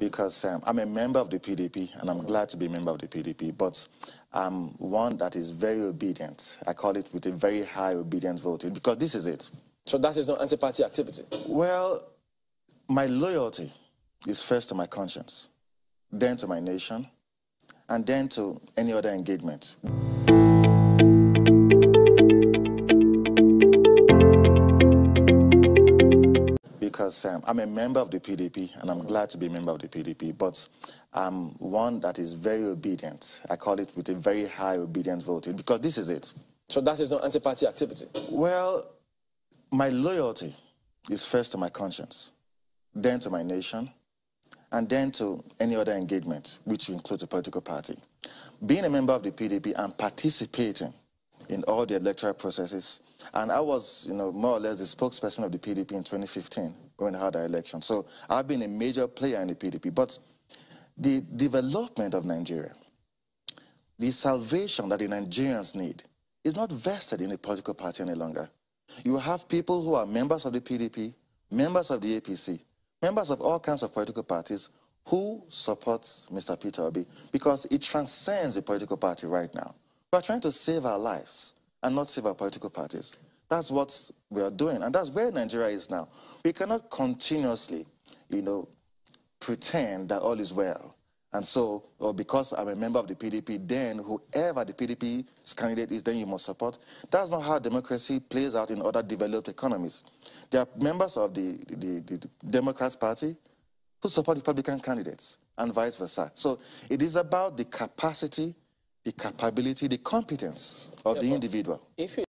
because um, I'm a member of the PDP and I'm glad to be a member of the PDP, but I'm one that is very obedient. I call it with a very high obedient voting because this is it. So that is not anti-party activity? Well, my loyalty is first to my conscience, then to my nation, and then to any other engagement. Because um, I'm a member of the PDP and I'm glad to be a member of the PDP, but I'm one that is very obedient. I call it with a very high obedient voting because this is it. So that is not anti-party activity? Well, my loyalty is first to my conscience, then to my nation, and then to any other engagement, which includes a political party. Being a member of the PDP and participating in all the electoral processes. And I was, you know, more or less the spokesperson of the PDP in 2015 when we had our election. So I've been a major player in the PDP. But the development of Nigeria, the salvation that the Nigerians need, is not vested in a political party any longer. You have people who are members of the PDP, members of the APC, members of all kinds of political parties who support Mr. Peter Obi because it transcends the political party right now. We are trying to save our lives and not save our political parties. That's what we are doing, and that's where Nigeria is now. We cannot continuously, you know, pretend that all is well. And so, or because I'm a member of the PDP, then whoever the PDP's candidate is, then you must support. That's not how democracy plays out in other developed economies. There are members of the, the, the Democrats Party who support Republican candidates and vice versa. So it is about the capacity the capability, the competence of yeah, the individual. If you